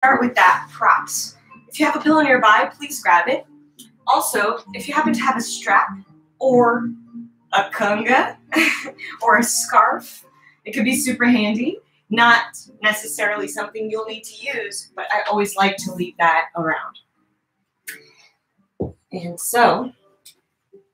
start with that props. If you have a pillow nearby, please grab it. Also, if you happen to have a strap or a canga or a scarf, it could be super handy. Not necessarily something you'll need to use, but I always like to leave that around. And so,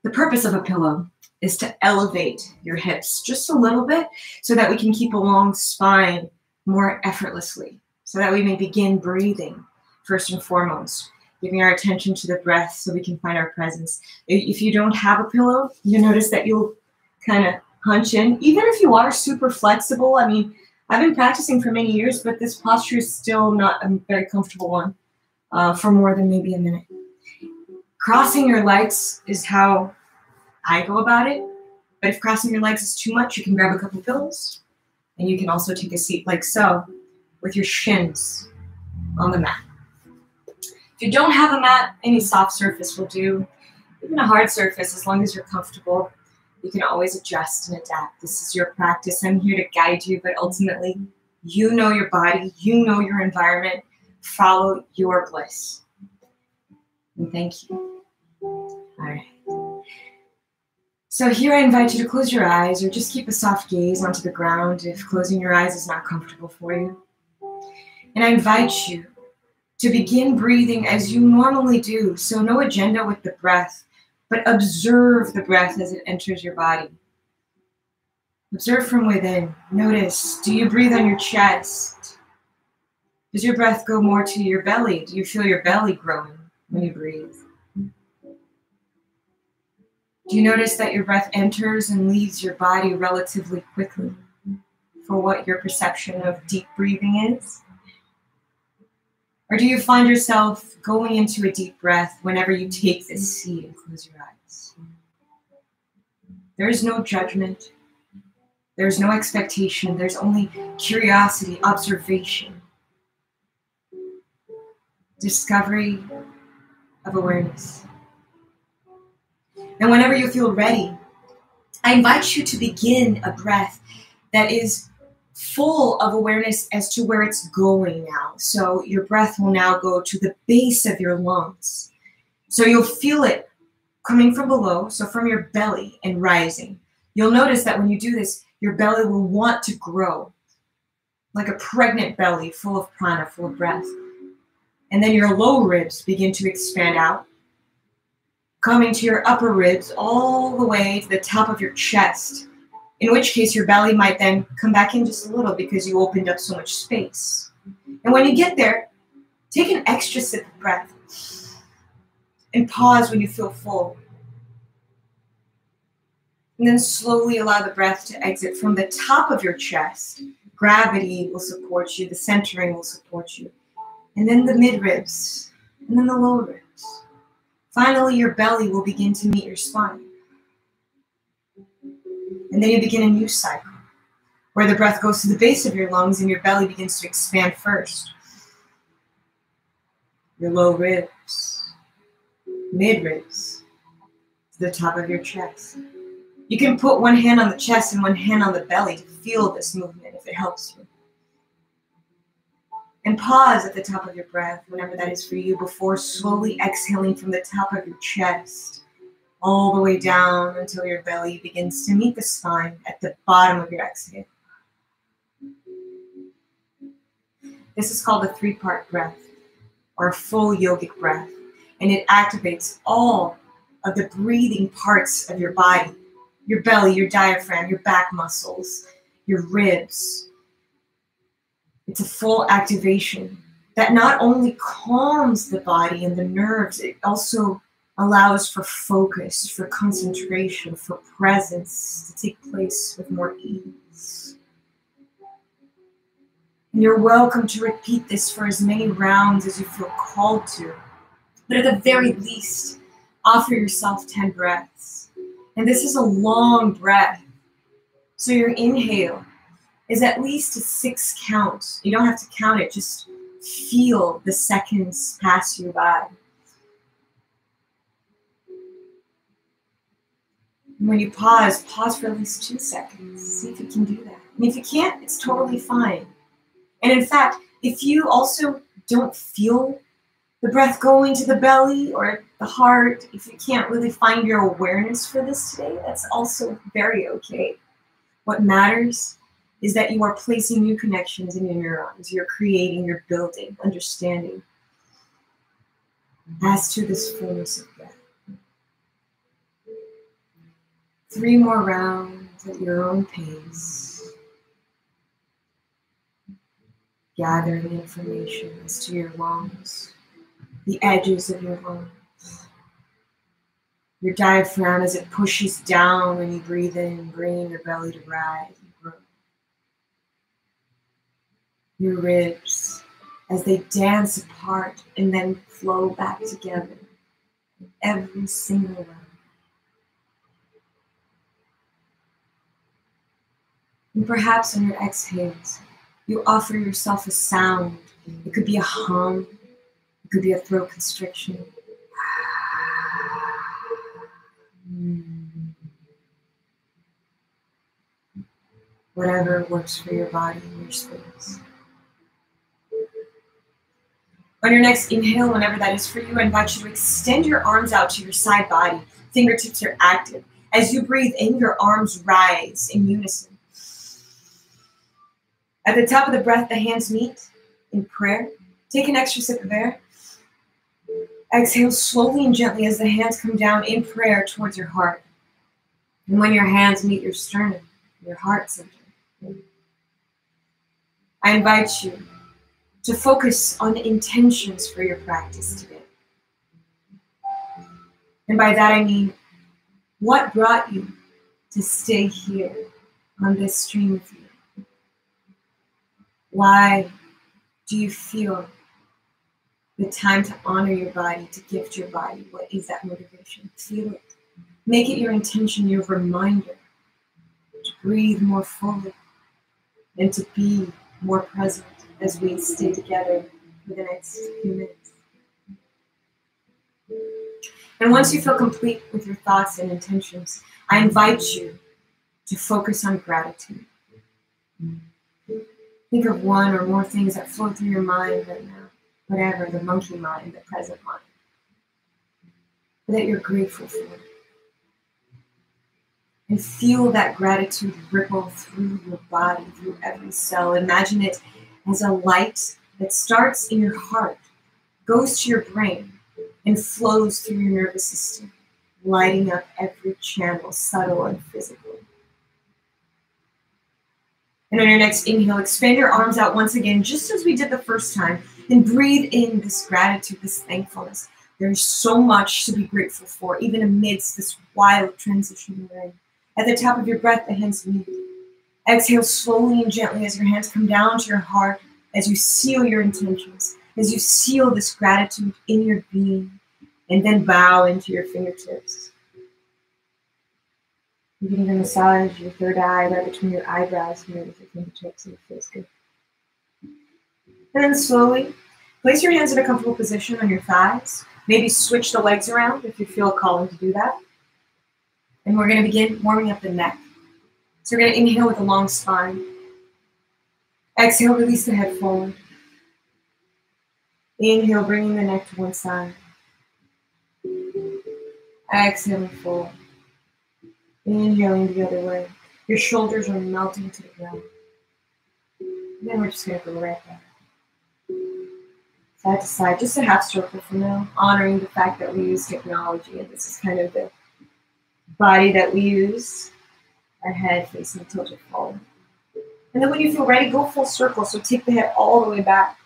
the purpose of a pillow is to elevate your hips just a little bit so that we can keep a long spine more effortlessly, so that we may begin breathing first and foremost, giving our attention to the breath so we can find our presence. If you don't have a pillow, you notice that you'll kind of hunch in. Even if you are super flexible, I mean, I've been practicing for many years, but this posture is still not a very comfortable one uh, for more than maybe a minute. Crossing your legs is how I go about it. But if crossing your legs is too much, you can grab a couple pillows and you can also take a seat like so with your shins on the mat. If you don't have a mat, any soft surface will do. Even a hard surface, as long as you're comfortable, you can always adjust and adapt. This is your practice. I'm here to guide you, but ultimately, you know your body, you know your environment. Follow your bliss. And thank you. All right. So here I invite you to close your eyes or just keep a soft gaze onto the ground if closing your eyes is not comfortable for you. And I invite you to begin breathing as you normally do. So, no agenda with the breath, but observe the breath as it enters your body. Observe from within. Notice do you breathe on your chest? Does your breath go more to your belly? Do you feel your belly growing when you breathe? Do you notice that your breath enters and leaves your body relatively quickly for what your perception of deep breathing is? Or do you find yourself going into a deep breath whenever you take this seat and close your eyes? There is no judgment. There's no expectation. There's only curiosity, observation, discovery of awareness. And whenever you feel ready, I invite you to begin a breath that is full of awareness as to where it's going now. So your breath will now go to the base of your lungs. So you'll feel it coming from below, so from your belly and rising. You'll notice that when you do this, your belly will want to grow like a pregnant belly full of prana, full of breath. And then your low ribs begin to expand out, coming to your upper ribs all the way to the top of your chest in which case your belly might then come back in just a little because you opened up so much space. And when you get there, take an extra sip of breath and pause when you feel full. And then slowly allow the breath to exit from the top of your chest. Gravity will support you, the centering will support you. And then the mid ribs, and then the lower ribs. Finally, your belly will begin to meet your spine. And then you begin a new cycle where the breath goes to the base of your lungs and your belly begins to expand first. Your low ribs, mid ribs, to the top of your chest. You can put one hand on the chest and one hand on the belly to feel this movement if it helps you. And pause at the top of your breath whenever that is for you before slowly exhaling from the top of your chest all the way down until your belly begins to meet the spine at the bottom of your exhale. This is called a three part breath or a full yogic breath, and it activates all of the breathing parts of your body your belly, your diaphragm, your back muscles, your ribs. It's a full activation that not only calms the body and the nerves, it also allows for focus, for concentration, for presence to take place with more ease. And you're welcome to repeat this for as many rounds as you feel called to. But at the very least, offer yourself 10 breaths. And this is a long breath. So your inhale is at least a six count. You don't have to count it, just feel the seconds pass you by. When you pause, pause for at least two seconds. See if you can do that. And if you can't, it's totally fine. And in fact, if you also don't feel the breath going to the belly or the heart, if you can't really find your awareness for this today, that's also very okay. What matters is that you are placing new connections in your neurons. You're creating, you're building, understanding. As to this fullness of breath. Three more rounds at your own pace. Gathering information as to your lungs, the edges of your lungs your diaphragm as it pushes down when you breathe in, bringing your belly to rise and grow. Your ribs as they dance apart and then flow back together every single round. And perhaps on your exhales, you offer yourself a sound. It could be a hum, it could be a throat constriction, Whatever works for your body and your space. On your next inhale, whenever that is for you, I invite you to extend your arms out to your side body. Fingertips are active. As you breathe in, your arms rise in unison. At the top of the breath, the hands meet in prayer. Take an extra sip of air. Exhale slowly and gently as the hands come down in prayer towards your heart. And when your hands meet your sternum, your heart center, I invite you to focus on intentions for your practice today. And by that I mean, what brought you to stay here on this stream with you? Why do you feel the time to honor your body, to gift your body. What is that motivation? Feel it. Make it your intention, your reminder to breathe more fully and to be more present as we stay together for the next few minutes. And once you feel complete with your thoughts and intentions, I invite you to focus on gratitude. Think of one or more things that flow through your mind right now whatever, the monkey mind, the present mind, that you're grateful for. And feel that gratitude ripple through your body, through every cell. Imagine it as a light that starts in your heart, goes to your brain, and flows through your nervous system, lighting up every channel, subtle and physical. And on your next inhale, expand your arms out once again, just as we did the first time, and breathe in this gratitude, this thankfulness. There's so much to be grateful for, even amidst this wild transition we're in. At the top of your breath, the hands meet. Exhale slowly and gently as your hands come down to your heart, as you seal your intentions, as you seal this gratitude in your being, and then bow into your fingertips. You can even massage your third eye right between your eyebrows here with your fingertips, and it feels good. And then slowly place your hands in a comfortable position on your thighs. Maybe switch the legs around if you feel calling to do that. And we're going to begin warming up the neck. So we're going to inhale with a long spine. Exhale, release the head forward. Inhale, bringing the neck to one side. Exhaling forward. Inhaling the other way. Your shoulders are melting to the ground. And then we're just going to go right back side to side, just a half circle for now, honoring the fact that we use technology and this is kind of the body that we use, our head facing tilted forward. And then when you feel ready, go full circle. So take the head all the way back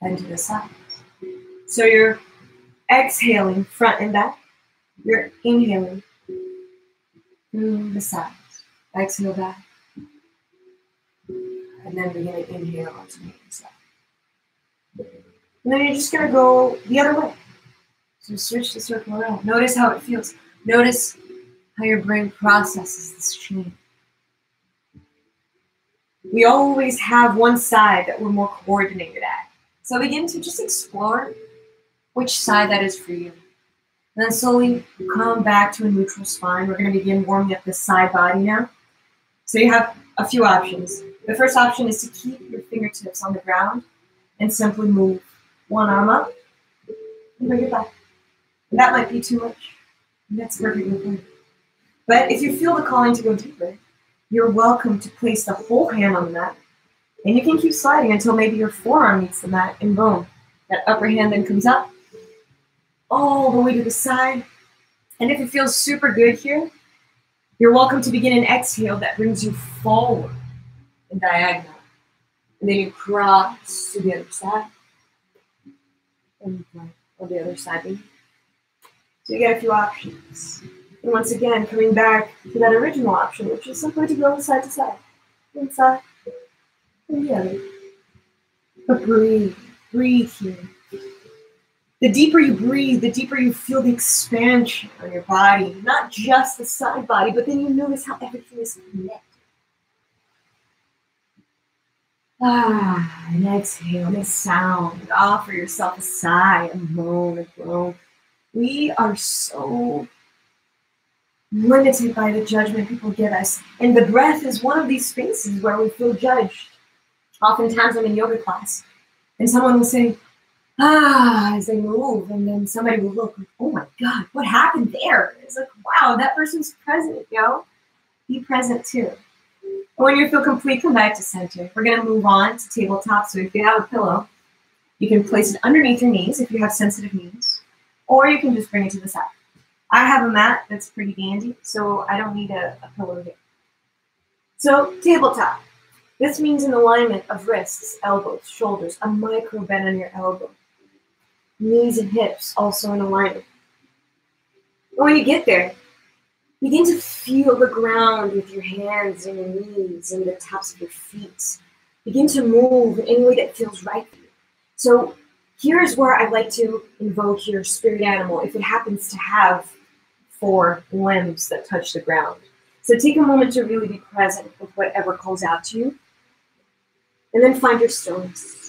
and to the side. So you're exhaling front and back. You're inhaling through the sides. Exhale back and then begin to inhale onto the inside. And then you're just going to go the other way. So switch the circle around. Notice how it feels. Notice how your brain processes this change. We always have one side that we're more coordinated at. So begin to just explore which side that is for you. And then slowly come back to a neutral spine. We're going to begin warming up the side body now. So you have a few options. The first option is to keep your fingertips on the ground and simply move one arm up and bring it back. And that might be too much. That's perfectly fine. But if you feel the calling to go deeper, you're welcome to place the whole hand on the mat. And you can keep sliding until maybe your forearm meets the mat, and boom, that upper hand then comes up all the way to the side. And if it feels super good here, you're welcome to begin an exhale that brings you forward and diagonal. And then you cross to the other side. And on the other side. So you get a few options. And once again, coming back to that original option, which is simply to go side to side. Inside and the other. But breathe. Breathe here. The deeper you breathe, the deeper you feel the expansion on your body, not just the side body, but then you notice how everything is connected. Ah, and exhale, a sound. Offer yourself a sigh, a moan, a groan. We are so limited by the judgment people give us. And the breath is one of these spaces where we feel judged. Oftentimes I'm in yoga class and someone will say, ah, as they move, and then somebody will look, oh my God, what happened there? It's like, wow, that person's present, yo. Be present too. When you feel complete, come back to center. We're going to move on to tabletop. So if you have a pillow, you can place it underneath your knees if you have sensitive knees, or you can just bring it to the side. I have a mat that's pretty dandy, so I don't need a, a pillow here. So tabletop. This means an alignment of wrists, elbows, shoulders, a micro bend on your elbow. Knees and hips also in alignment. And when you get there, Begin to feel the ground with your hands and your knees and the tops of your feet. Begin to move in any way that feels right for you. So here's where I'd like to invoke your spirit animal if it happens to have four limbs that touch the ground. So take a moment to really be present with whatever calls out to you. And then find your stillness.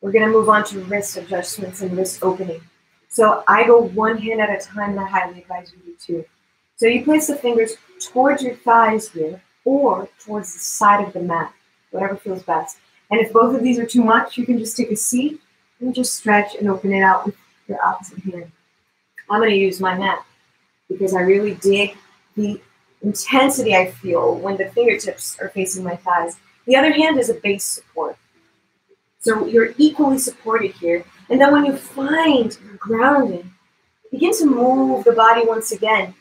We're going to move on to wrist adjustments and wrist opening. So I go one hand at a time, and I highly advise you to too. So you place the fingers towards your thighs here or towards the side of the mat, whatever feels best. And if both of these are too much, you can just take a seat and just stretch and open it out with your opposite hand. I'm going to use my mat because I really dig the intensity I feel when the fingertips are facing my thighs. The other hand is a base support. So you're equally supported here. And then when you find your grounding, begin to move the body once again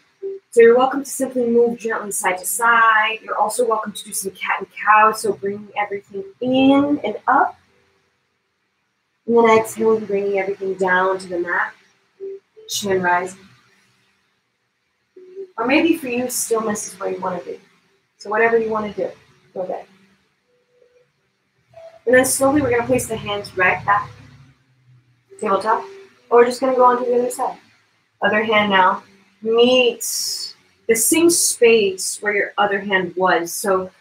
so you're welcome to simply move gently side to side. You're also welcome to do some cat and cow. So bringing everything in and up. And then exhaling, bringing everything down to the mat. Chin rising. Or maybe for you, stillness is where you want to be. So whatever you want to do, go there. And then slowly we're going to place the hands right back. Tabletop. Or we're just going to go on to the other side. Other hand now meets the same space where your other hand was. So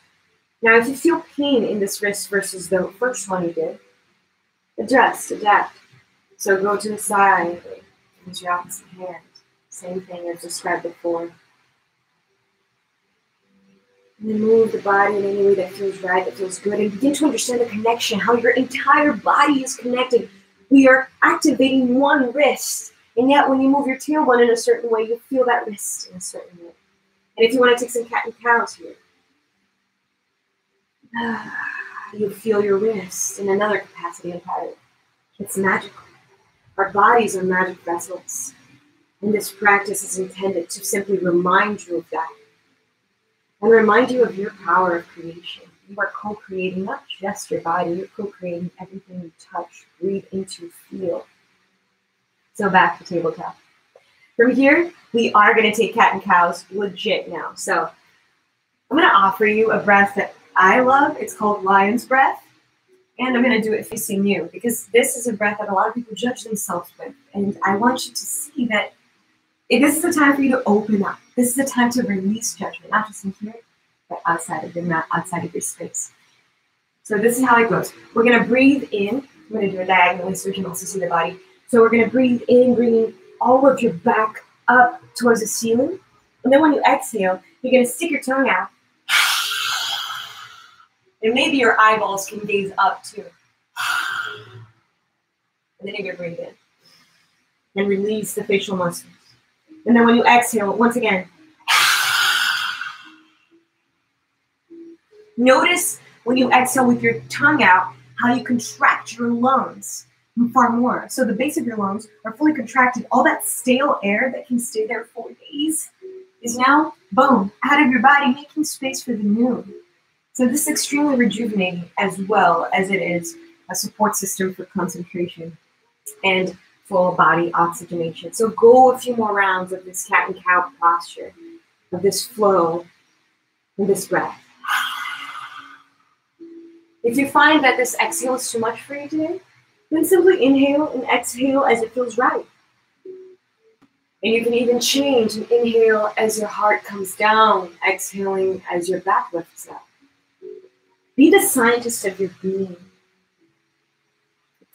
now if you feel pain in this wrist versus the first one you did, adjust, adapt. So go to the side, use your opposite hand. Same thing as described before. And then move the body in any way that feels right, that feels good, and begin to understand the connection, how your entire body is connected. We are activating one wrist and yet, when you move your tailbone in a certain way, you feel that wrist in a certain way. And if you want to take some cat and cows here, you feel your wrist in another capacity entirely. It's magical. Our bodies are magic vessels. And this practice is intended to simply remind you of that and remind you of your power of creation. You are co creating not just your body, you're co creating everything you touch, breathe into, feel. So back to tabletop. From here, we are going to take cat and cows legit now. So I'm going to offer you a breath that I love. It's called lion's breath. And I'm going to do it facing you because this is a breath that a lot of people judge themselves with. And I want you to see that this is the time for you to open up. This is the time to release judgment, not just in here, but outside of your mat, outside of your space. So this is how it goes. We're going to breathe in. I'm going to do it diagonally so we can also see the body. So we're going to breathe in, bringing all of your back up towards the ceiling. And then when you exhale, you're going to stick your tongue out. And maybe your eyeballs can gaze up too. And then you're gonna breathe in. And release the facial muscles. And then when you exhale, once again, notice when you exhale with your tongue out how you contract your lungs far more. So the base of your lungs are fully contracted. All that stale air that can stay there for days is now, boom, out of your body, making space for the new. So this is extremely rejuvenating as well as it is a support system for concentration and full body oxygenation. So go a few more rounds of this cat and cow posture, of this flow, and this breath. If you find that this exhale is too much for you today, then simply inhale and exhale as it feels right. And you can even change and inhale as your heart comes down, exhaling as your back lifts up. Be the scientist of your being.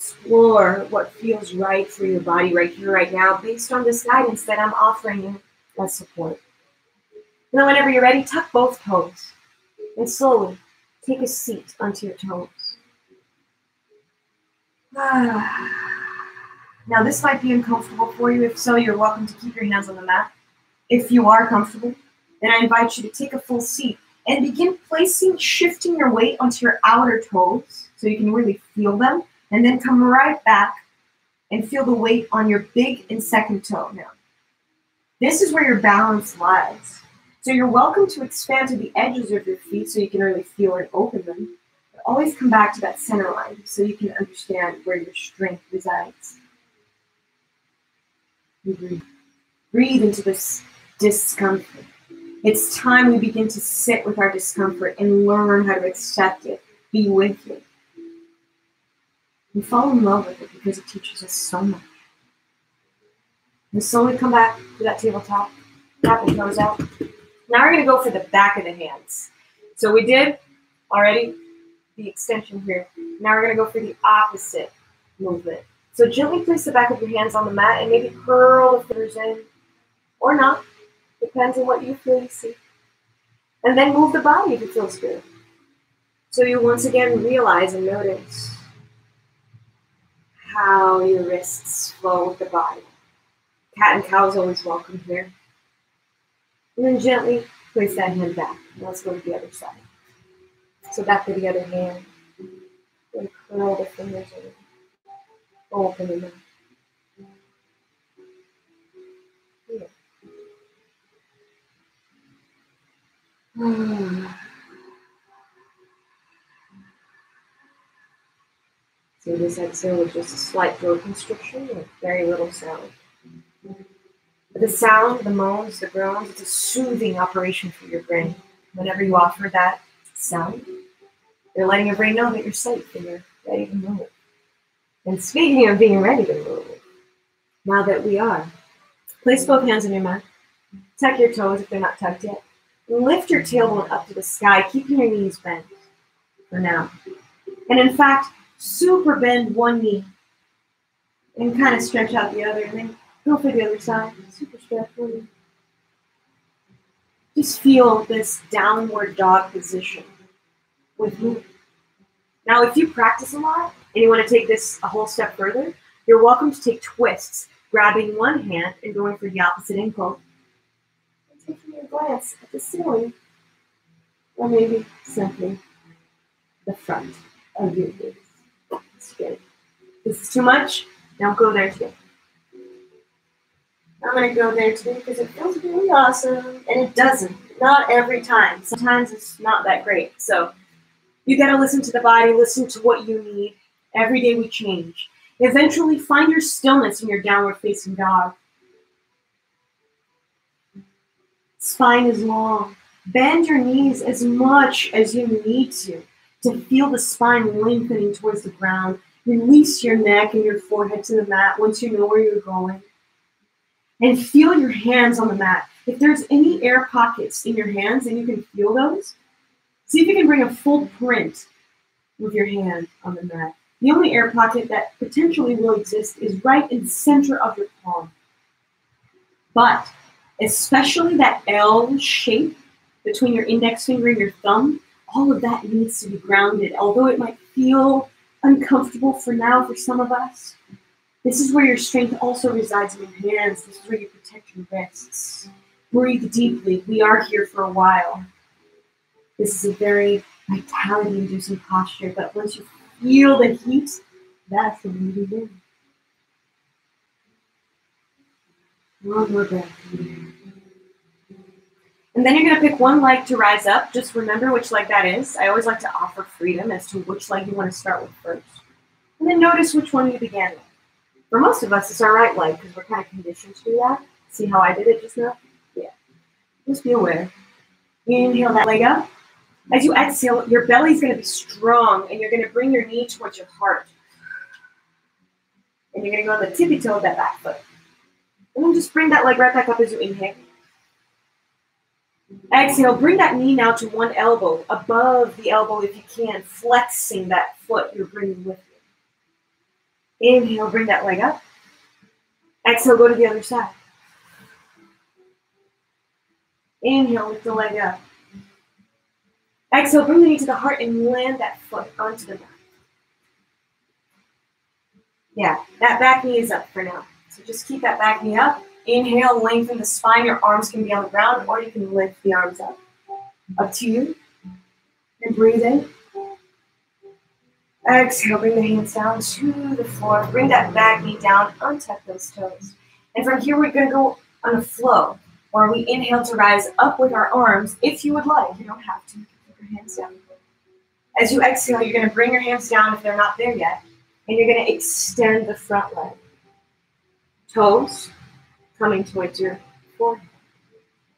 Explore what feels right for your body right here, right now, based on this guidance that I'm offering you as support. Now, whenever you're ready, tuck both toes and slowly take a seat onto your toes. Now, this might be uncomfortable for you. If so, you're welcome to keep your hands on the mat. If you are comfortable, then I invite you to take a full seat and begin placing, shifting your weight onto your outer toes so you can really feel them. And then come right back and feel the weight on your big and second toe now. This is where your balance lies. So you're welcome to expand to the edges of your feet so you can really feel and open them But always come back to that center line so you can understand where your strength resides. breathe. Breathe into this discomfort. It's time we begin to sit with our discomfort and learn how to accept it, be with it. We fall in love with it because it teaches us so much. And slowly come back to that tabletop, tap the toes out. Now we're going to go for the back of the hands. So we did already the extension here. Now we're going to go for the opposite movement. So gently place the back of your hands on the mat and maybe curl the fingers in or not. Depends on what you feel you see. And then move the body if it feels good. So you once again realize and notice how your wrists flow with the body. Cat and cow is always welcome here. And then gently place that hand back. let's go to the other side. So back to the other hand. And curl the fingers in. Open them up. So this exhale with just a slight throat constriction with very little sound. But the sound, the moans, the groans, it's a soothing operation for your brain. Whenever you offer that sound, you're letting your brain know that you're safe and you're ready to move. And speaking of being ready to move, now that we are, place both hands on your mat. Tuck your toes if they're not tucked yet. Lift your tailbone up to the sky, keeping your knees bent for now. And in fact, super bend one knee and kind of stretch out the other, and then go for the other side. Super stretch one knee. Just feel this downward dog position with me. Now, if you practice a lot and you want to take this a whole step further, you're welcome to take twists, grabbing one hand and going for the opposite ankle. And taking a glance at the ceiling, or maybe simply the front of your face. Good. This is too much. Don't go there too. I'm gonna go there too because it feels really awesome, and it doesn't. Not every time. Sometimes it's not that great. So you got to listen to the body, listen to what you need. Every day we change. Eventually, find your stillness in your downward facing dog. Spine is long. Bend your knees as much as you need to to feel the spine lengthening towards the ground. Release your neck and your forehead to the mat once you know where you're going. And feel your hands on the mat. If there's any air pockets in your hands and you can feel those, See if you can bring a full print with your hand on the mat. The only air pocket that potentially will exist is right in the center of your palm. But especially that L shape between your index finger and your thumb, all of that needs to be grounded. Although it might feel uncomfortable for now for some of us, this is where your strength also resides in your hands. This is where you protect your wrists. Breathe deeply. We are here for a while. This is a very vitality inducing posture, but once you feel the heat, that's when you begin. One more breath. And then you're going to pick one leg to rise up. Just remember which leg that is. I always like to offer freedom as to which leg you want to start with first. And then notice which one you began with. For most of us, it's our right leg because we're kind of conditioned to do that. See how I did it just now? Yeah. Just be aware. Inhale that leg up. As you exhale, your belly's going to be strong and you're going to bring your knee towards your heart. And you're going to go on the tippy toe of that back foot. And then just bring that leg right back up as you inhale. Exhale, bring that knee now to one elbow, above the elbow if you can, flexing that foot you're bringing with you. Inhale, bring that leg up. Exhale, go to the other side. Inhale, lift the leg up. Exhale, bring the knee to the heart and land that foot onto the mat. Yeah, that back knee is up for now. So just keep that back knee up. Inhale, lengthen the spine. Your arms can be on the ground or you can lift the arms up. Up to you. And breathe in. Exhale, bring the hands down to the floor. Bring that back knee down, untuck those toes. And from here, we're going to go on a flow where we inhale to rise up with our arms if you would like. You don't have to. put your hands down. As you exhale, you're going to bring your hands down if they're not there yet. And you're going to extend the front leg. Toes coming towards your forehead.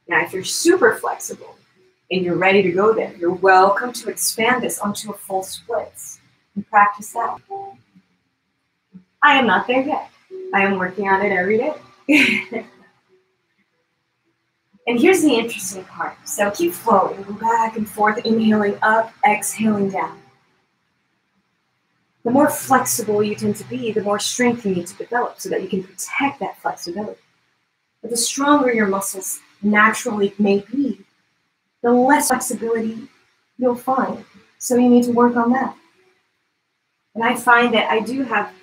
Now, if you're super flexible and you're ready to go there, you're welcome to expand this onto a full splits and practice that. I am not there yet. I am working on it every day. and here's the interesting part. So keep flowing, go back and forth, inhaling up, exhaling down. The more flexible you tend to be, the more strength you need to develop so that you can protect that flexibility. But the stronger your muscles naturally may be, the less flexibility you'll find. So you need to work on that. And I find that I do have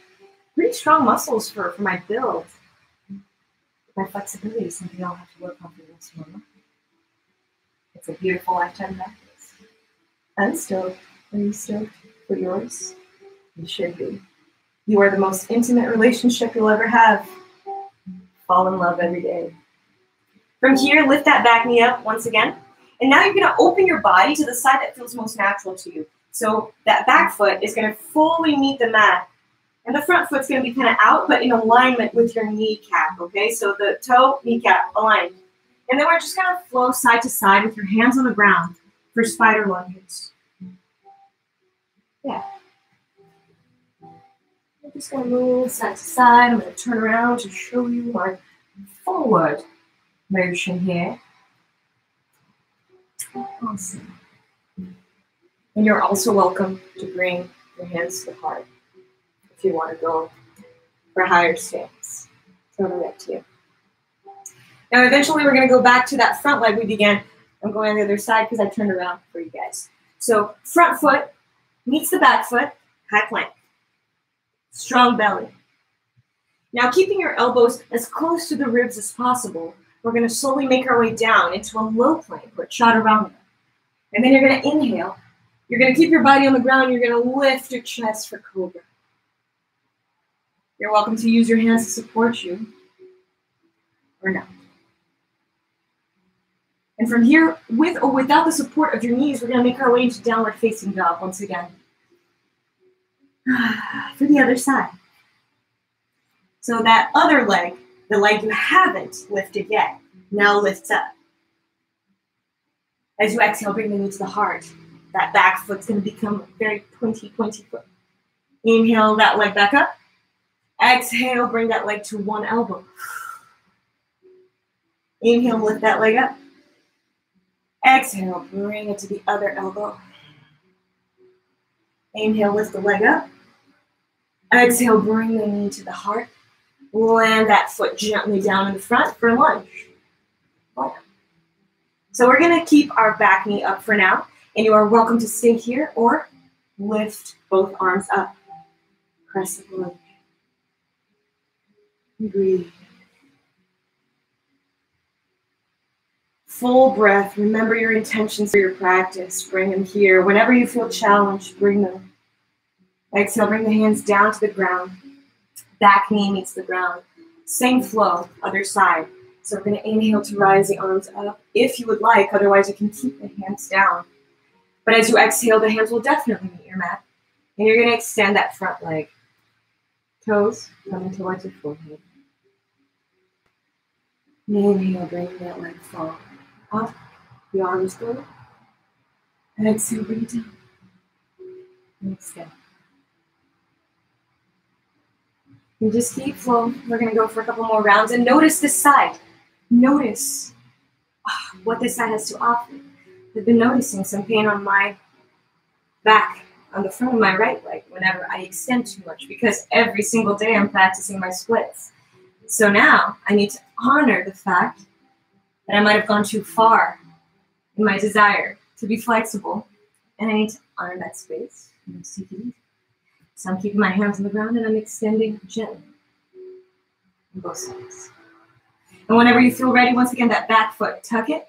pretty strong muscles for, for my build. My flexibility is something I'll have to work on for the my life. It's a beautiful lifetime practice. I'm stoked. Are you stoked for yours? You should be. You are the most intimate relationship you'll ever have fall in love every day. From here, lift that back knee up once again. And now you're going to open your body to the side that feels most natural to you. So that back foot is going to fully meet the mat. And the front foot's going to be kind of out, but in alignment with your kneecap, okay? So the toe, kneecap, aligned. And then we're just going to flow side to side with your hands on the ground for spider lunges. Yeah. I'm just going to move side to side. I'm going to turn around to show you my forward motion here. Awesome. And you're also welcome to bring your hands to the heart if you want to go for higher stance. Totally up to you. Now, eventually, we're going to go back to that front leg we began. I'm going on the other side because I turned around for you guys. So, front foot meets the back foot, high plank. Strong belly. Now, keeping your elbows as close to the ribs as possible, we're going to slowly make our way down into a low plank or chaturanga. And then you're going to inhale. You're going to keep your body on the ground. You're going to lift your chest for cobra. You're welcome to use your hands to support you or not. And from here, with or without the support of your knees, we're going to make our way into downward facing dog once again. For the other side. So that other leg, the leg you haven't lifted yet, now lifts up. As you exhale, bring the knee to the heart. That back foot's going to become very pointy, pointy foot. Inhale that leg back up. Exhale, bring that leg to one elbow. Inhale, lift that leg up. Exhale, bring it to the other elbow. Inhale, lift the leg up. Exhale, bring the knee to the heart. Land that foot gently down in the front for lunge. So we're going to keep our back knee up for now. And you are welcome to stay here or lift both arms up. Crescent lunge. Breathe. Full breath. Remember your intentions for your practice. Bring them here. Whenever you feel challenged, bring them. Exhale, bring the hands down to the ground. Back knee meets the ground. Same flow, other side. So we're going to inhale to rise the arms up if you would like. Otherwise, you can keep the hands down. But as you exhale, the hands will definitely meet your mat. And you're going to extend that front leg. Toes coming towards your forehead. Inhale, bring that leg forward. Up, the arms go. And down. And exhale. And just keep flowing. We're going to go for a couple more rounds. And notice this side. Notice oh, what this side has to offer. I've been noticing some pain on my back, on the front of my right leg, whenever I extend too much, because every single day I'm practicing my splits. So now I need to honor the fact that I might have gone too far in my desire to be flexible, and I need to honor that space. So I'm keeping my hands on the ground and I'm extending gently on both sides. And whenever you feel ready, once again, that back foot, tuck it,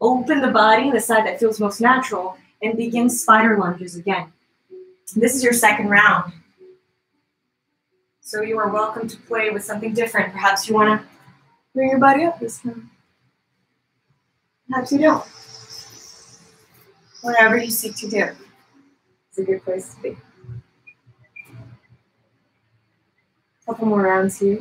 open the body, the side that feels most natural, and begin spider lunges again. This is your second round. So you are welcome to play with something different. Perhaps you want to bring your body up this time. Perhaps you don't. Whatever you seek to do, it's a good place to be. A couple more rounds here.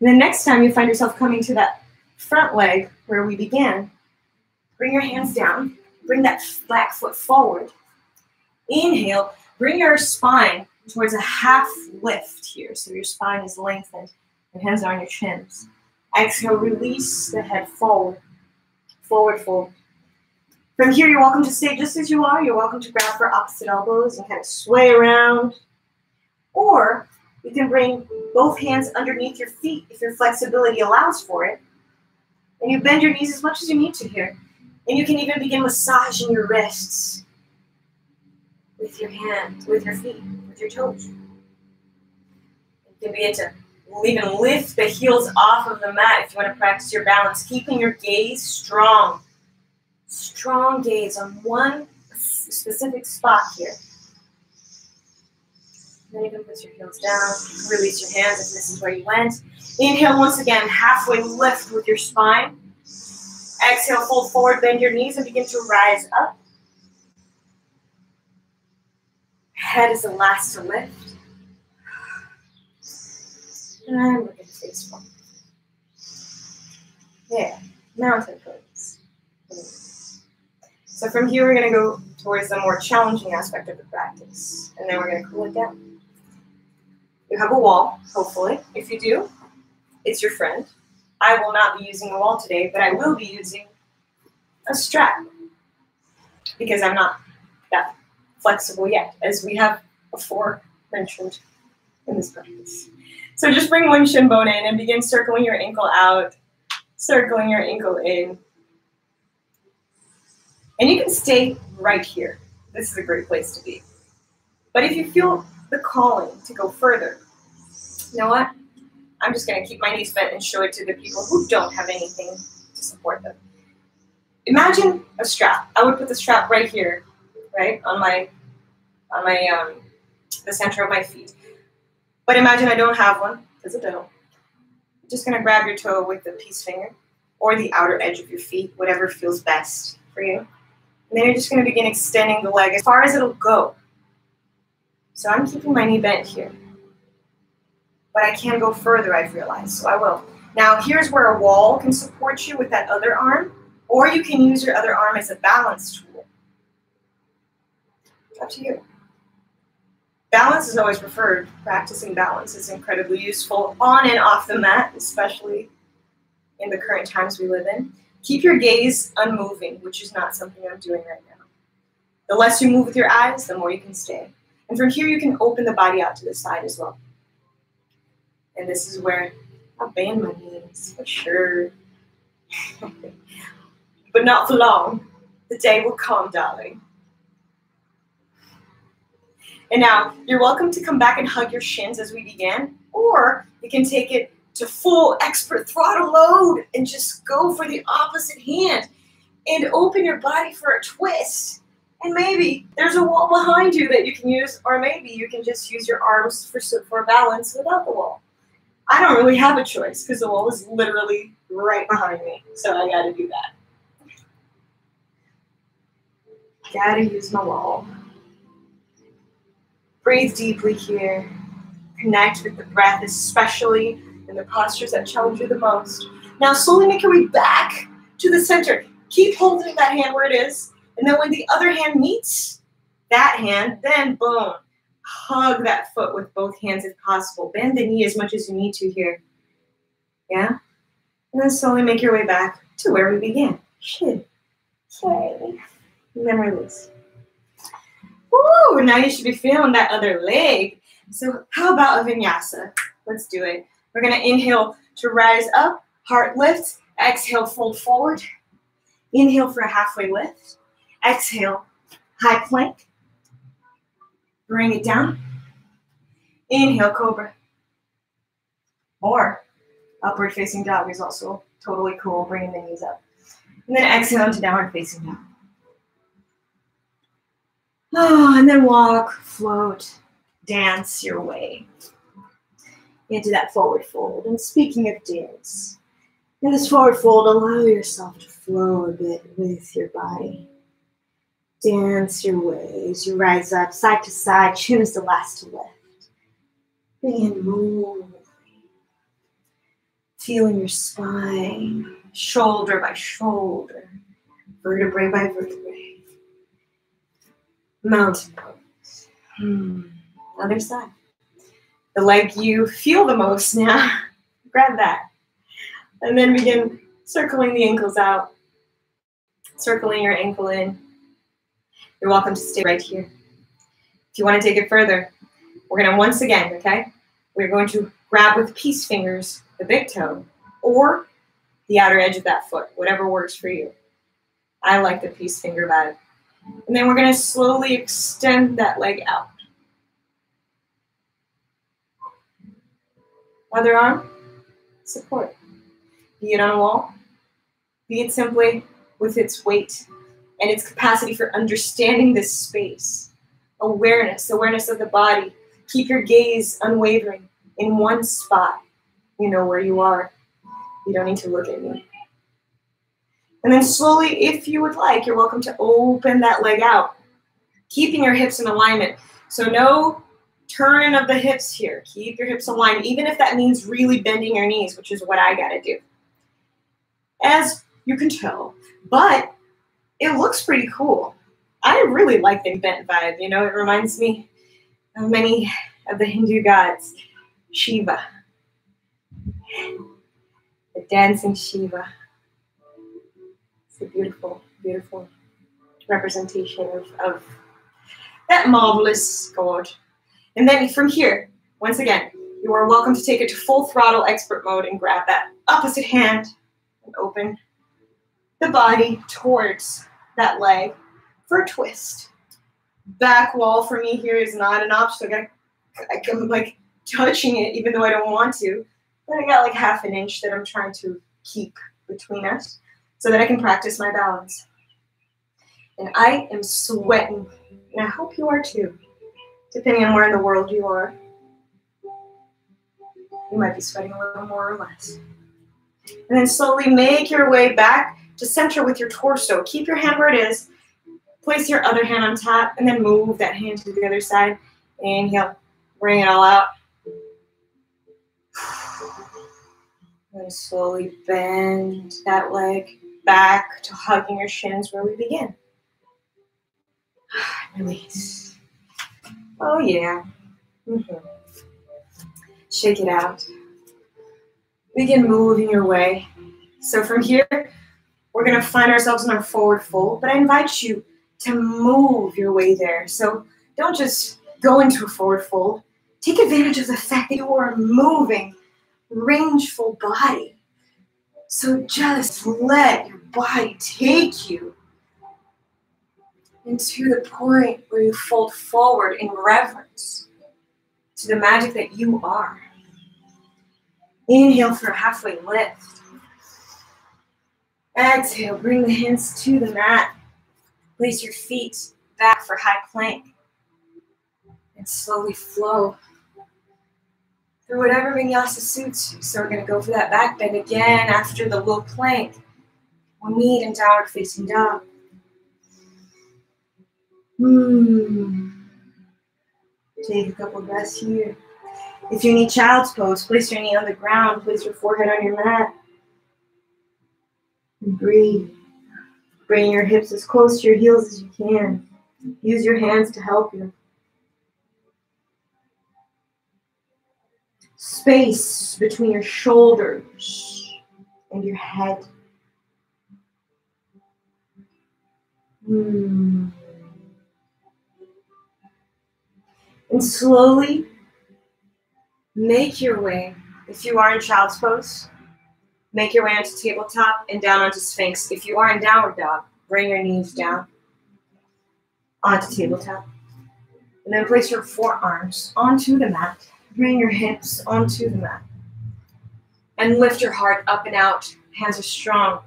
And then next time you find yourself coming to that front leg where we began, bring your hands down, bring that back foot forward. Inhale, bring your spine towards a half lift here. So your spine is lengthened your hands are on your chins. Exhale, release the head forward, forward fold. From here, you're welcome to stay just as you are. You're welcome to grab for opposite elbows and kind of sway around. Or you can bring both hands underneath your feet if your flexibility allows for it. And you bend your knees as much as you need to here. And you can even begin massaging your wrists with your hands, with your feet, with your toes. You can begin to even lift the heels off of the mat if you want to practice your balance, keeping your gaze strong strong gaze on one specific spot here. Then you can put your heels down, release your hands if this is where you went. Inhale once again, halfway lift with your spine. Exhale, fold forward, bend your knees, and begin to rise up. Head is the last to lift. And we're going to face forward. There, mountain pose. So from here, we're going to go towards the more challenging aspect of the practice, and then we're going to cool it down. You have a wall, hopefully. If you do, it's your friend. I will not be using a wall today, but I will be using a strap because I'm not that flexible yet, as we have before mentioned in this practice. So just bring one shin bone in and begin circling your ankle out, circling your ankle in, and you can stay right here. This is a great place to be. But if you feel the calling to go further, you know what? I'm just going to keep my knees bent and show it to the people who don't have anything to support them. Imagine a strap. I would put the strap right here, right on my on my um, the center of my feet. But imagine I don't have one because I don't. I'm just to grab your toe with the peace finger or the outer edge of your feet, whatever feels best for you. And then you're just to begin extending the leg as far as it'll go. So I'm keeping my knee bent here. But I can go further, I've realized, so I will. Now, here's where a wall can support you with that other arm, or you can use your other arm as a balance tool. Up to you. Balance is always preferred. Practicing balance is incredibly useful on and off the mat, especially in the current times we live in. Keep your gaze unmoving, which is not something I'm doing right now. The less you move with your eyes, the more you can stay. And from here, you can open the body out to the side as well. And this is where I'll bend my knees for sure. but not for long. The day will come, darling. And now, you're welcome to come back and hug your shins as we begin, or you can take it to full expert throttle load and just go for the opposite hand and open your body for a twist. And maybe there's a wall behind you that you can use, or maybe you can just use your arms for, for balance without the wall. I don't really have a choice because the wall is literally right behind me, so I gotta do that. Gotta use my wall. Breathe deeply here. Connect with the breath, especially in the postures that challenge you the most. Now, slowly make your way back to the center. Keep holding that hand where it is. And then when the other hand meets that hand, then boom, hug that foot with both hands if possible. Bend the knee as much as you need to here. Yeah? And then slowly make your way back to where we began. Shit. Okay. And then release. Woo! Now you should be feeling that other leg. So how about a vinyasa? Let's do it. We're gonna inhale to rise up, heart lift. Exhale, fold forward. Inhale for a halfway lift. Exhale, high plank. Bring it down. Inhale, cobra. Or upward facing dog is also totally cool, bringing the knees up. And then exhale into downward facing dog. Oh, and then walk, float, dance your way into that forward fold. And speaking of dance, in this forward fold, allow yourself to flow a bit with your body. Dance your way as you rise up side to side, choose the last to lift. Begin moving. Feeling your spine, shoulder by shoulder, vertebrae by vertebrae. Mountain pose. Hmm. Other side. The leg you feel the most now. Grab that. And then begin circling the ankles out, circling your ankle in. You're welcome to stay right here. If you want to take it further, we're going to once again, okay? We're going to grab with peace fingers the big toe or the outer edge of that foot, whatever works for you. I like the peace finger vibe. And then we're going to slowly extend that leg out. Other arm, support. Be it on a wall, be it simply with its weight and its capacity for understanding this space. Awareness, awareness of the body. Keep your gaze unwavering in one spot. You know where you are. You don't need to look at me. And then slowly, if you would like, you're welcome to open that leg out, keeping your hips in alignment. So no turning of the hips here. Keep your hips aligned, even if that means really bending your knees, which is what I got to do. As you can tell, but it looks pretty cool. I really like the bent vibe. You know, it reminds me of many of the Hindu gods. Shiva, the dancing Shiva. It's a beautiful, beautiful representation of, of that marvelous god. And then from here, once again, you are welcome to take it to full throttle expert mode and grab that opposite hand and open the body towards that leg for a twist. Back wall for me here is not an option. I I'm like touching it even though I don't want to. But I got like half an inch that I'm trying to keep between us so that I can practice my balance. And I am sweating, and I hope you are too depending on where in the world you are. You might be sweating a little more or less. And then slowly make your way back to center with your torso. Keep your hand where it is. Place your other hand on top and then move that hand to the other side. Inhale, bring it all out. And slowly bend that leg back to hugging your shins where we begin. Release. Oh, yeah. Mm-hmm. Shake it out. Begin moving your way. So from here, we're going to find ourselves in our forward fold, but I invite you to move your way there. So don't just go into a forward fold. Take advantage of the fact that you are moving, rangeful body. So just let your body take you into the point where you fold forward in reverence to the magic that you are. Inhale for a halfway lift. Exhale, bring the hands to the mat. Place your feet back for high plank. And slowly flow through whatever vinyasa suits you. So we're going to go for that back bend again after the low plank. We'll meet in downward facing dog. Hmm. Take a couple breaths here. If you need child's pose, place your knee on the ground, place your forehead on your mat. And breathe. Bring your hips as close to your heels as you can. Use your hands to help you. Space between your shoulders and your head. Hmm. And slowly make your way, if you are in child's pose, make your way onto tabletop and down onto sphinx. If you are in downward dog, bring your knees down onto tabletop. And then place your forearms onto the mat. Bring your hips onto the mat. And lift your heart up and out. Hands are strong.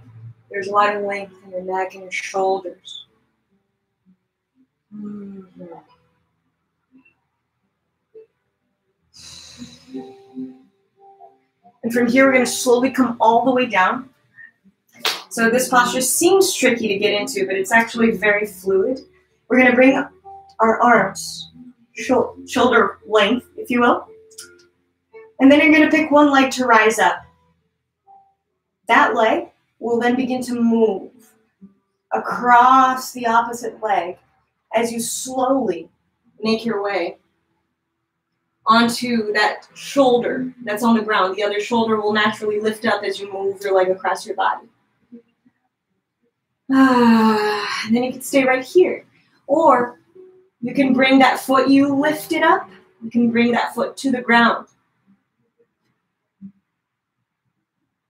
There's a lot of length in your neck and your shoulders. Mm-hmm. And from here, we're going to slowly come all the way down. So this posture seems tricky to get into, but it's actually very fluid. We're going to bring our arms shoulder length, if you will. And then you're going to pick one leg to rise up. That leg will then begin to move across the opposite leg as you slowly make your way onto that shoulder that's on the ground. The other shoulder will naturally lift up as you move your leg across your body. And then you can stay right here. Or you can bring that foot you lifted up, you can bring that foot to the ground.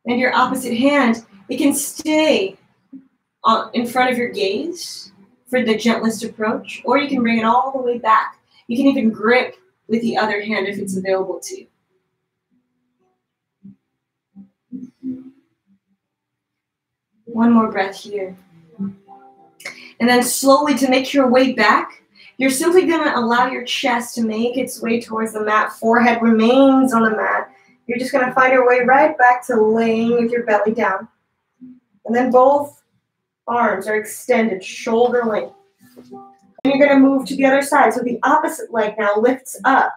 And your opposite hand, it can stay on, in front of your gaze for the gentlest approach, or you can bring it all the way back. You can even grip with the other hand if it's available to you. One more breath here. And then slowly to make your way back, you're simply going to allow your chest to make its way towards the mat. Forehead remains on the mat. You're just going to find your way right back to laying with your belly down. And then both arms are extended, shoulder length. And you're going to move to the other side. So the opposite leg now lifts up.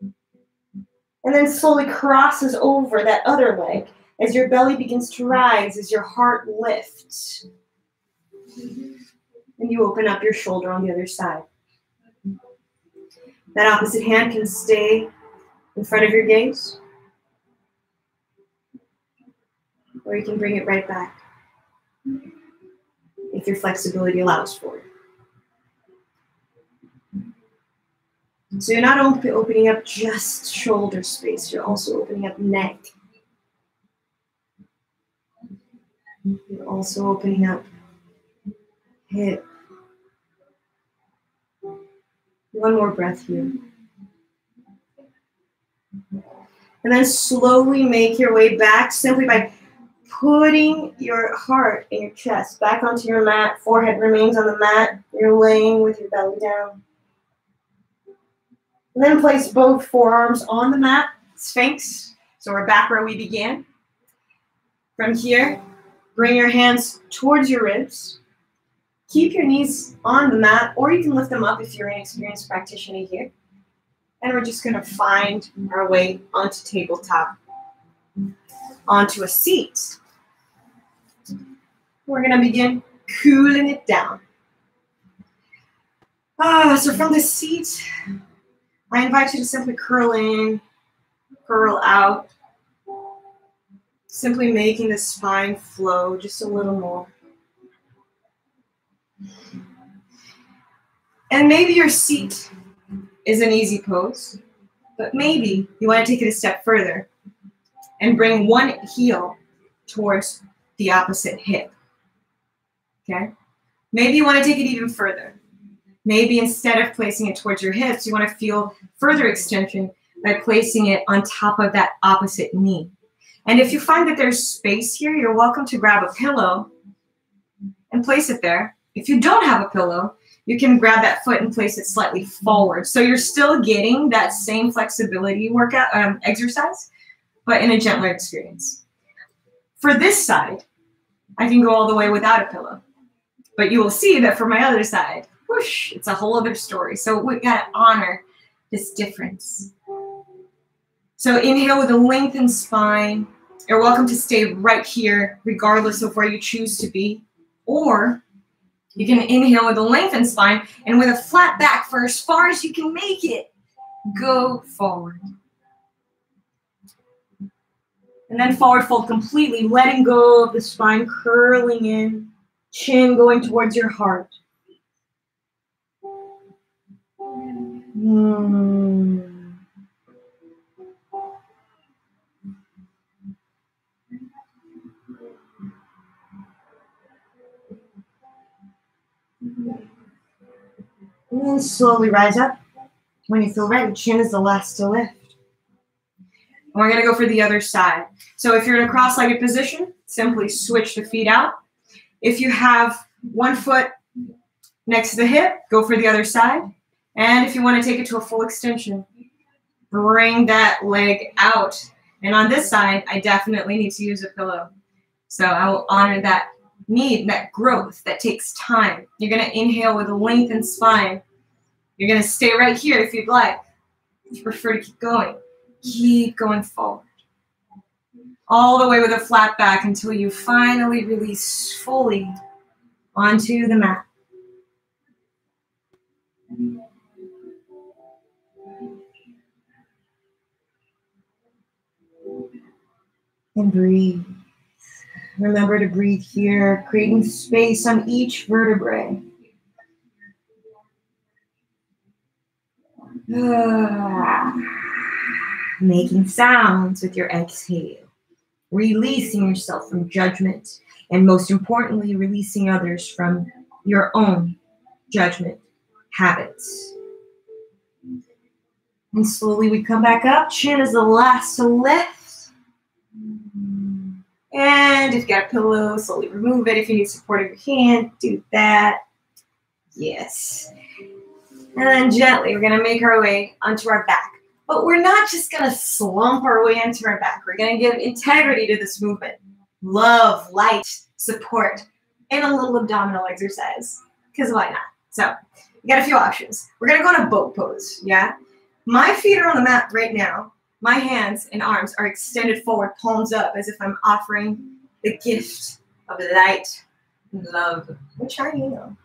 And then slowly crosses over that other leg as your belly begins to rise, as your heart lifts. And you open up your shoulder on the other side. That opposite hand can stay in front of your gaze. Or you can bring it right back if your flexibility allows for it. So you're not only opening up just shoulder space, you're also opening up neck. You're also opening up hip. One more breath here. And then slowly make your way back simply by putting your heart in your chest back onto your mat. Forehead remains on the mat. You're laying with your belly down. And then place both forearms on the mat, Sphinx. So we're back where we began. From here, bring your hands towards your ribs. Keep your knees on the mat, or you can lift them up if you're an experienced practitioner here. And we're just going to find our way onto tabletop, onto a seat. We're going to begin cooling it down. Ah, so from the seat, I invite you to simply curl in, curl out, simply making the spine flow just a little more. And maybe your seat is an easy pose, but maybe you want to take it a step further and bring one heel towards the opposite hip. Okay? Maybe you want to take it even further. Maybe instead of placing it towards your hips, you want to feel further extension by placing it on top of that opposite knee. And if you find that there's space here, you're welcome to grab a pillow and place it there. If you don't have a pillow, you can grab that foot and place it slightly forward. So you're still getting that same flexibility workout um, exercise, but in a gentler experience. For this side, I can go all the way without a pillow. But you will see that for my other side, whoosh, it's a whole other story. So we gotta honor this difference. So inhale with a lengthened spine. You're welcome to stay right here, regardless of where you choose to be. Or you can inhale with a lengthened spine and with a flat back for as far as you can make it, go forward. And then forward fold completely, letting go of the spine, curling in, chin going towards your heart. Mm. And then slowly rise up. When you feel ready, chin is the last to lift. And we're going to go for the other side. So if you're in a cross-legged position, simply switch the feet out. If you have one foot next to the hip, go for the other side. And if you want to take it to a full extension, bring that leg out. And on this side, I definitely need to use a pillow. So I will honor that need, that growth that takes time. You're going to inhale with a lengthened spine. You're going to stay right here if you'd like. If you prefer to keep going, keep going forward. All the way with a flat back until you finally release fully onto the mat. And breathe. Remember to breathe here, creating space on each vertebrae. Ah. Making sounds with your exhale, releasing yourself from judgment, and most importantly, releasing others from your own judgment habits. And slowly we come back up. Chin is the last to lift. And if you got a pillow, slowly remove it. If you need support of your hand, do that. Yes. And then gently, we're going to make our way onto our back. But we're not just going to slump our way into our back. We're going to give integrity to this movement. Love, light, support, and a little abdominal exercise. Because why not? So, we got a few options. We're going to go in a boat pose, yeah? My feet are on the mat right now. My hands and arms are extended forward, palms up, as if I'm offering the gift of light and love, which I am.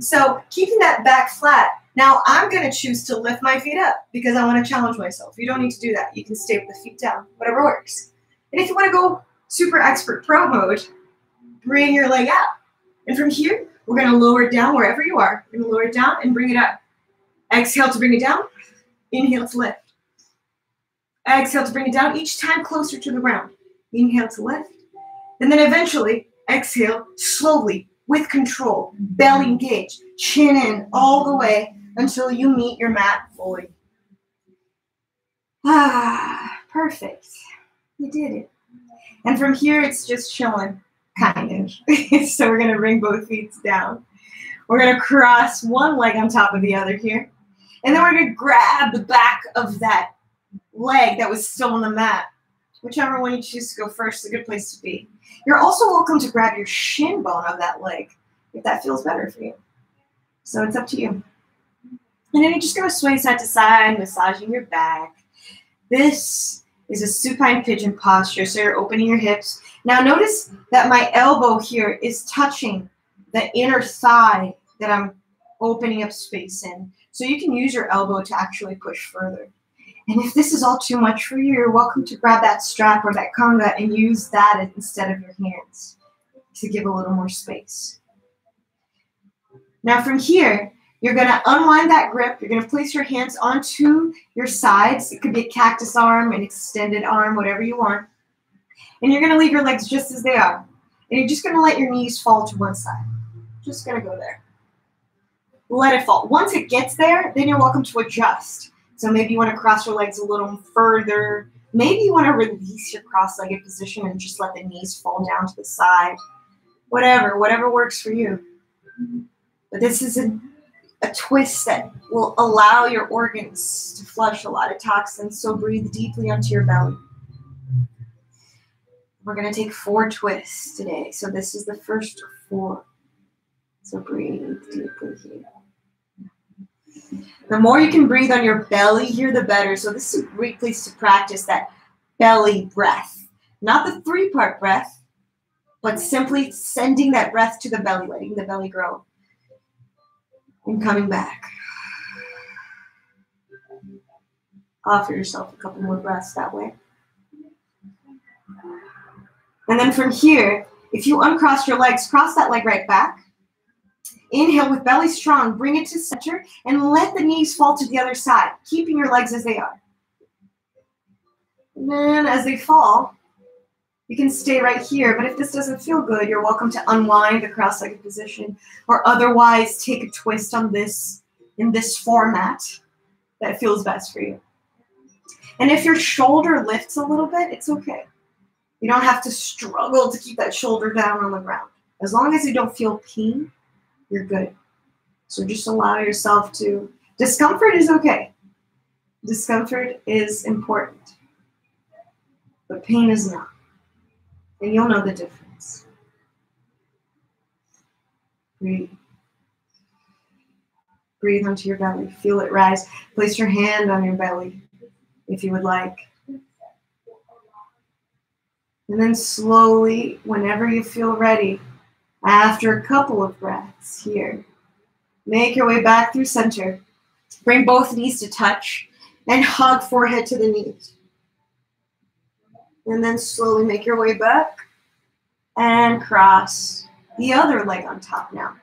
So keeping that back flat. Now I'm going to choose to lift my feet up because I want to challenge myself. You don't need to do that. You can stay with the feet down, whatever works. And if you want to go super expert pro mode, bring your leg up. And from here, we're going to lower it down wherever you are. We're going to lower it down and bring it up. Exhale to bring it down. Inhale to lift. Exhale to bring it down, each time closer to the ground. Inhale to lift. And then eventually, exhale slowly with control, belly engaged, chin in all the way until you meet your mat fully. Ah, perfect. You did it. And from here, it's just chilling, kind of. so we're going to bring both feet down. We're going to cross one leg on top of the other here. And then we're going to grab the back of that leg that was still on the mat. Whichever one you choose to go first is a good place to be. You're also welcome to grab your shin bone of that leg if that feels better for you. So it's up to you. And then you're just go sway side to side, massaging your back. This is a supine pigeon posture, so you're opening your hips. Now notice that my elbow here is touching the inner thigh that I'm opening up space in. So you can use your elbow to actually push further. And if this is all too much for you, you're welcome to grab that strap or that canga and use that instead of your hands to give a little more space. Now from here, you're going to unwind that grip. You're going to place your hands onto your sides. It could be a cactus arm, an extended arm, whatever you want. And you're going to leave your legs just as they are. And you're just going to let your knees fall to one side. Just going to go there. Let it fall. Once it gets there, then you're welcome to adjust. So maybe you want to cross your legs a little further. Maybe you want to release your cross-legged position and just let the knees fall down to the side. Whatever, whatever works for you. But this is a, a twist that will allow your organs to flush a lot of toxins. So breathe deeply onto your belly. We're going to take four twists today. So this is the first four. So breathe deeply here. The more you can breathe on your belly here, the better. So this is a great place to practice that belly breath. Not the three part breath, but simply sending that breath to the belly, letting the belly grow. And coming back. Offer yourself a couple more breaths that way. And then from here, if you uncross your legs, cross that leg right back. Inhale with belly strong, bring it to center, and let the knees fall to the other side, keeping your legs as they are. And then as they fall, you can stay right here, but if this doesn't feel good, you're welcome to unwind the cross-legged position or otherwise take a twist on this in this format that feels best for you. And if your shoulder lifts a little bit, it's okay. You don't have to struggle to keep that shoulder down on the ground. As long as you don't feel pain, you're good. So just allow yourself to, discomfort is okay. Discomfort is important, but pain is not. And you'll know the difference. Breathe. Breathe onto your belly. Feel it rise. Place your hand on your belly if you would like. And then slowly, whenever you feel ready, after a couple of breaths here, make your way back through center. Bring both knees to touch and hug forehead to the knees. And then slowly make your way back and cross the other leg on top now.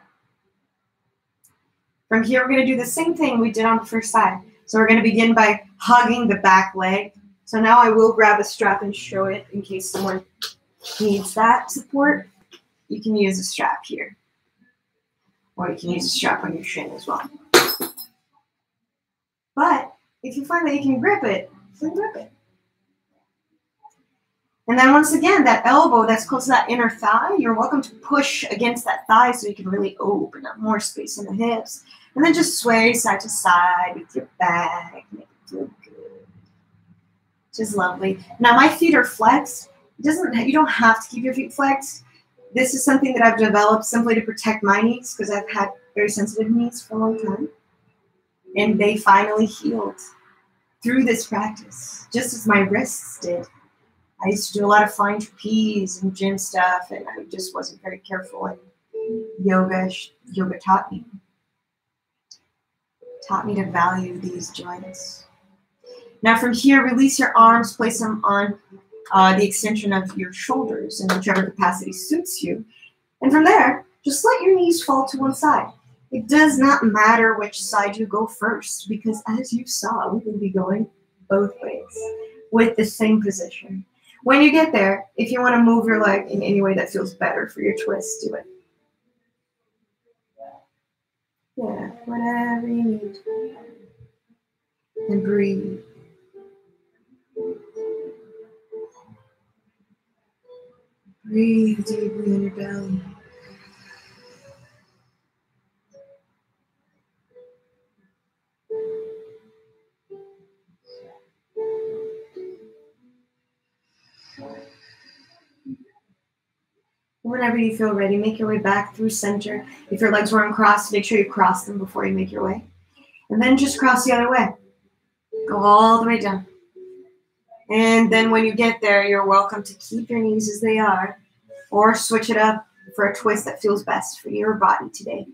From here, we're going to do the same thing we did on the first side. So we're going to begin by hugging the back leg. So now I will grab a strap and show it in case someone needs that support. You can use a strap here. Or you can use a strap on your shin as well. But if you find that you can grip it, then grip it. And then once again, that elbow that's close to that inner thigh, you're welcome to push against that thigh so you can really open up more space in the hips. And then just sway side to side with your back. Make it feel good. Just lovely. Now my feet are flexed. It doesn't you don't have to keep your feet flexed. This is something that I've developed simply to protect my knees because I've had very sensitive knees for a long time. And they finally healed through this practice, just as my wrists did. I used to do a lot of flying trapeze and gym stuff, and I just wasn't very careful. And yoga, yoga taught me, taught me to value these joints. Now, from here, release your arms, place them on uh, the extension of your shoulders in whichever capacity suits you. And from there, just let your knees fall to one side. It does not matter which side you go first, because as you saw, we can be going both ways with the same position. When you get there, if you want to move your leg in any way that feels better for your twist, do it. Yeah, whatever you need. And breathe. Breathe deeply in your belly. Whenever you feel ready, make your way back through center. If your legs were uncrossed, make sure you cross them before you make your way. And then just cross the other way. Go all the way down. And then when you get there, you're welcome to keep your knees as they are or switch it up for a twist that feels best for your body today.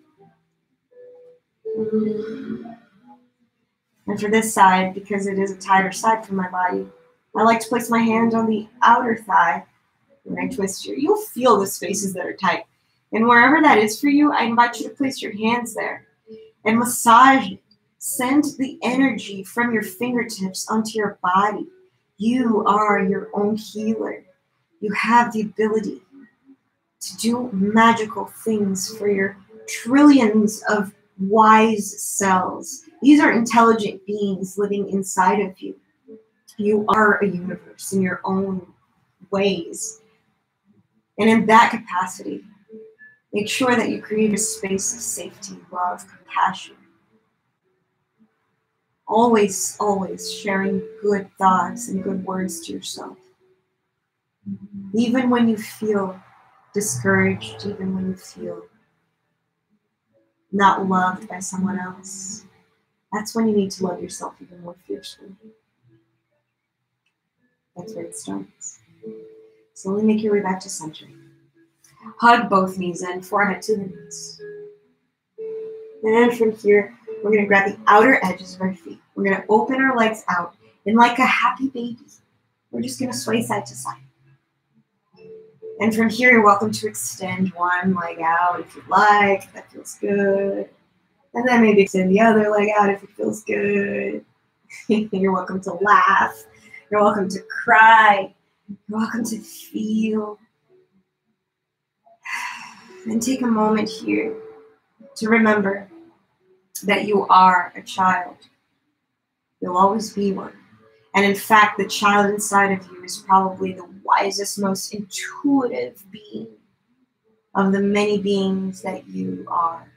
And for this side, because it is a tighter side for my body, I like to place my hand on the outer thigh when I twist. You'll feel the spaces that are tight. And wherever that is for you, I invite you to place your hands there and massage. Send the energy from your fingertips onto your body. You are your own healer. You have the ability to do magical things for your trillions of wise cells. These are intelligent beings living inside of you. You are a universe in your own ways. And in that capacity, make sure that you create a space of safety, love, compassion. Always, always sharing good thoughts and good words to yourself. Even when you feel discouraged, even when you feel not loved by someone else, that's when you need to love yourself even more fiercely. That's where it starts. Slowly make your way back to center. Hug both knees and forehead to the knees. And from here, we're going to grab the outer edges of our feet. We're going to open our legs out. And like a happy baby, we're just going to sway side to side. And from here, you're welcome to extend one leg out if you like. That feels good. And then maybe extend the other leg out if it feels good. you're welcome to laugh. You're welcome to cry. You're welcome to feel. And take a moment here to remember that you are a child. You'll always be one. And in fact, the child inside of you is probably the wisest, most intuitive being of the many beings that you are.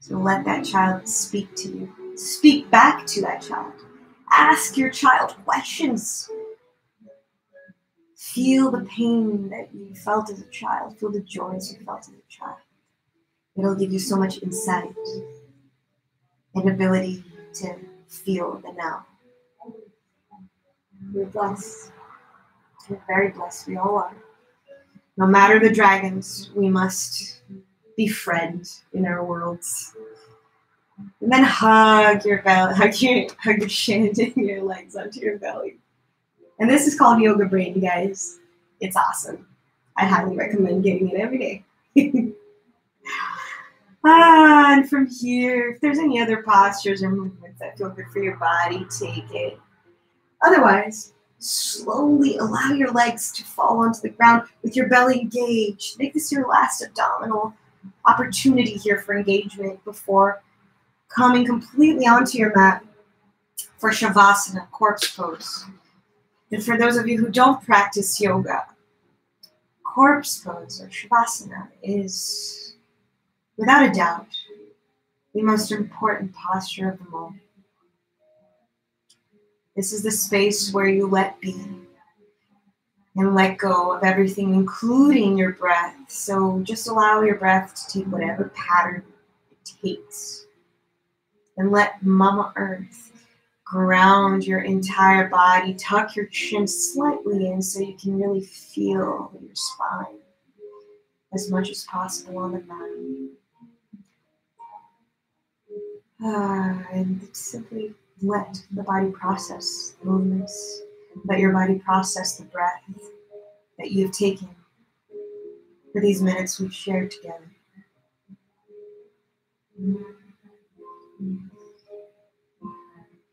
So let that child speak to you. Speak back to that child. Ask your child questions. Feel the pain that you felt as a child. Feel the joys you felt as a child. It'll give you so much insight and ability to feel the now. We're blessed. We're very blessed. We all are. No matter the dragons, we must befriend in our worlds. And then hug your belly, hug your hug your shin and your legs onto your belly. And this is called yoga brain, guys. It's awesome. I highly recommend getting it every day. ah, and from here, if there's any other postures or movements that feel good for your body, take it. Otherwise, slowly allow your legs to fall onto the ground with your belly engaged. Make this your last abdominal opportunity here for engagement before coming completely onto your mat for Shavasana, corpse pose. And for those of you who don't practice yoga, corpse pose or Shavasana is, without a doubt, the most important posture of them all. This is the space where you let be and let go of everything, including your breath. So just allow your breath to take whatever pattern it takes. And let Mama Earth ground your entire body. Tuck your chin slightly in so you can really feel your spine as much as possible on the mat. Uh, and simply let the body process the movements. Let your body process the breath that you've taken for these minutes we've shared together.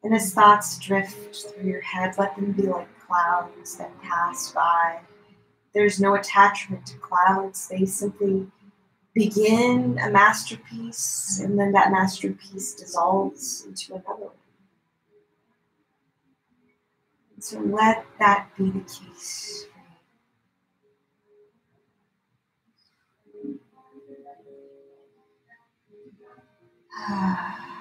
And as thoughts drift through your head, let them be like clouds that pass by. There's no attachment to clouds, they simply begin a masterpiece, and then that masterpiece dissolves into another so let that be the case.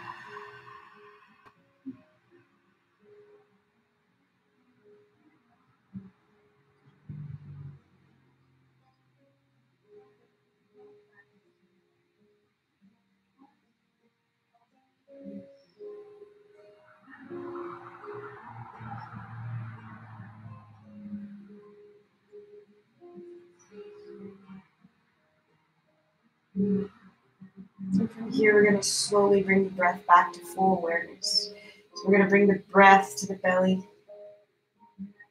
And from here, we're going to slowly bring the breath back to full awareness. So we're going to bring the breath to the belly,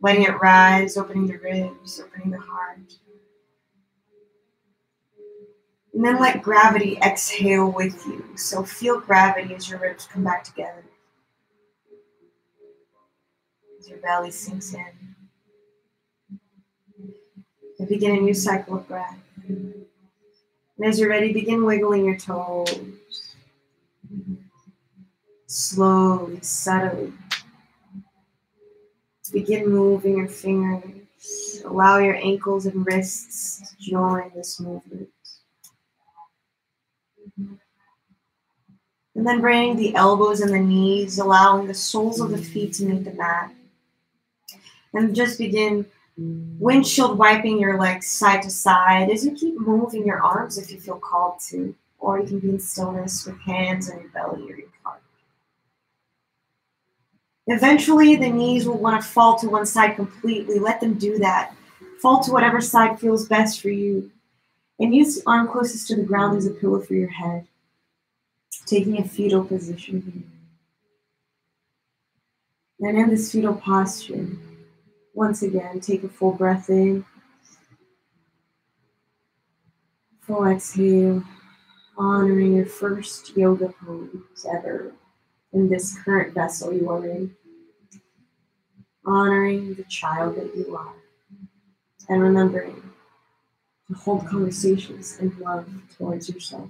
letting it rise, opening the ribs, opening the heart. And then let gravity exhale with you. So feel gravity as your ribs come back together. as your belly sinks in. And begin a new cycle of breath. And as you're ready, begin wiggling your toes. Slowly, subtly. Begin moving your fingers. Allow your ankles and wrists to join this movement. And then bring the elbows and the knees, allowing the soles of the feet to meet the mat. And just begin windshield wiping your legs side to side as you keep moving your arms if you feel called to. Or you can be in stillness with hands on your belly or your heart. Eventually, the knees will want to fall to one side completely. Let them do that. Fall to whatever side feels best for you. And use the arm closest to the ground as a pillow for your head taking a fetal position. And in this fetal posture, once again, take a full breath in. Full exhale, honoring your first yoga pose ever in this current vessel you are in. Honoring the child that you are. And remembering to hold conversations and love towards yourself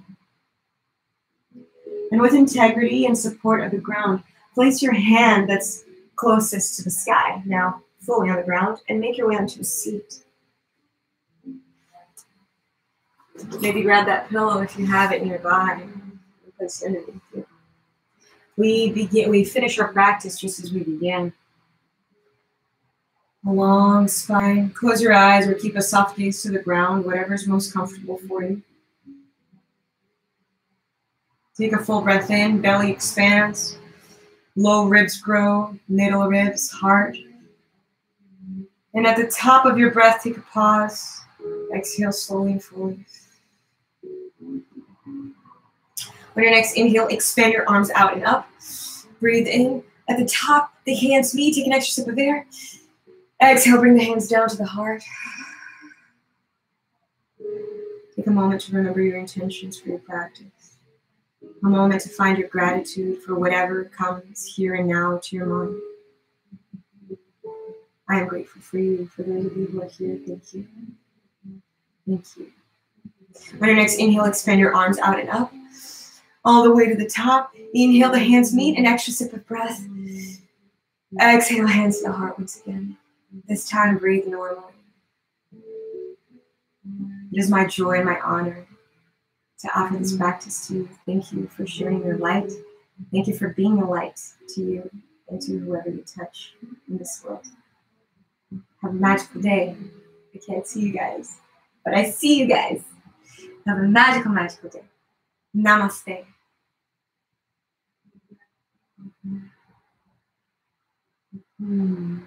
and with integrity and support of the ground, place your hand that's closest to the sky, now fully on the ground, and make your way onto a seat. Maybe grab that pillow if you have it nearby. We begin we finish our practice just as we begin. A long spine. Close your eyes or keep a soft gaze to the ground, whatever is most comfortable for you. Take a full breath in, belly expands, low ribs grow, middle ribs, heart. And at the top of your breath, take a pause. Exhale slowly and fully. On your next inhale, expand your arms out and up. Breathe in. At the top, the hands meet. Take an extra sip of air. Exhale, bring the hands down to the heart. Take a moment to remember your intentions for your practice a moment to find your gratitude for whatever comes here and now to your mind. I am grateful for you, for those of you who are here. Thank you. Thank you. On your next inhale, expand your arms out and up, all the way to the top. Inhale, the hands meet, an extra sip of breath. Exhale, hands to the heart once again. This time, breathe normally. It is my joy and my honor to offer this practice to you. Thank you for sharing your light. Thank you for being a light to you and to whoever you touch in this world. Have a magical day. I can't see you guys, but I see you guys. Have a magical, magical day. Namaste. Hmm.